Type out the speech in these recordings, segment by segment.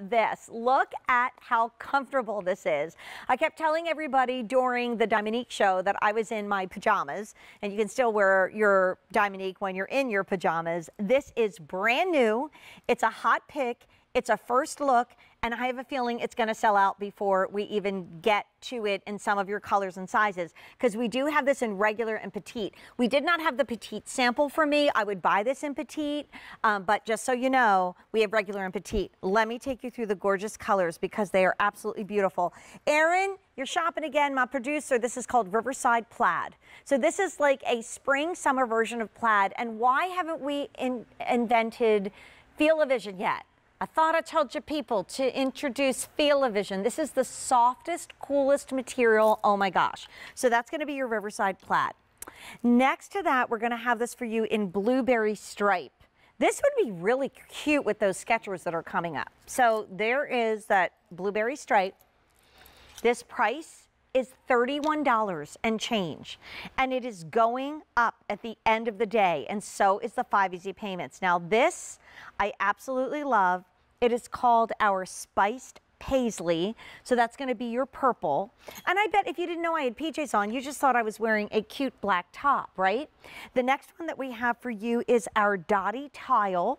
this. Look at how comfortable this is. I kept telling everybody during the Dominique show that I was in my pajamas, and you can still wear your Dominique when you're in your pajamas. This is brand new. It's a hot pick. It's a first look, and I have a feeling it's going to sell out before we even get to it in some of your colors and sizes because we do have this in regular and petite. We did not have the petite sample for me. I would buy this in petite, um, but just so you know, we have regular and petite. Let me take you through the gorgeous colors because they are absolutely beautiful. Erin, you're shopping again, my producer. This is called Riverside Plaid. So this is like a spring summer version of plaid. And why haven't we in invented Feel-O-Vision yet? I thought I told you people to introduce Feel-O-Vision. This is the softest, coolest material. Oh my gosh. So that's going to be your Riverside Plaid. Next to that, we're going to have this for you in Blueberry Stripe. This would be really cute with those Skechers that are coming up. So there is that Blueberry Stripe. This price is $31 and change. And it is going up at the end of the day. And so is the five easy payments. Now this I absolutely love. It is called our Spiced paisley. So that's going to be your purple. And I bet if you didn't know I had PJs on, you just thought I was wearing a cute black top, right? The next one that we have for you is our Dottie Tile.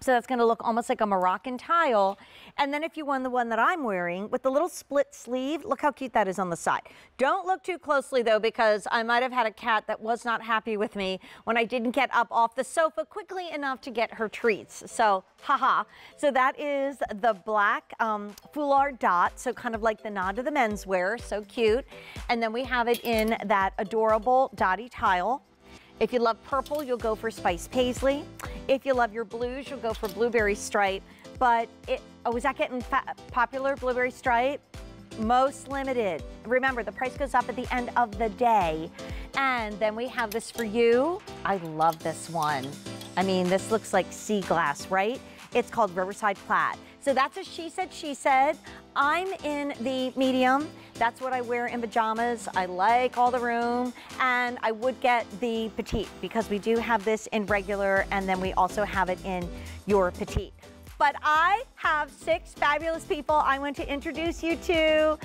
So that's going to look almost like a Moroccan tile. And then if you want the one that I'm wearing with the little split sleeve, look how cute that is on the side. Don't look too closely though, because I might have had a cat that was not happy with me when I didn't get up off the sofa quickly enough to get her treats. So, haha. So that is the black um, foulard dot. So kind of like the nod to the menswear. So cute. And then we have it in that adorable dotty tile. If you love purple, you'll go for Spice Paisley. If you love your blues, you'll go for Blueberry Stripe. But it, oh, is that getting popular, Blueberry Stripe? Most limited. Remember, the price goes up at the end of the day. And then we have this for you. I love this one. I mean, this looks like sea glass, right? It's called Riverside Plaid. So that's a she said, she said. I'm in the medium. That's what I wear in pajamas. I like all the room. And I would get the petite because we do have this in regular and then we also have it in your petite. But I have six fabulous people I want to introduce you to.